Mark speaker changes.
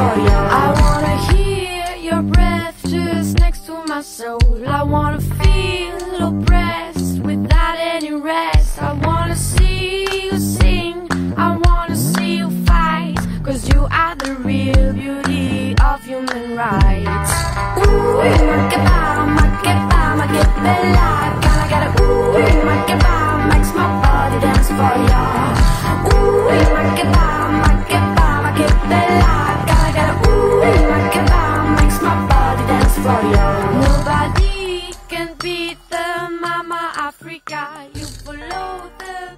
Speaker 1: for you I wanna hear your breath just next to my soul. I wanna feel oppressed without any rest. I wanna see you sing, I wanna see you fight. Cause you are the real beauty of human rights. Nobody can beat the Mama Africa. You follow the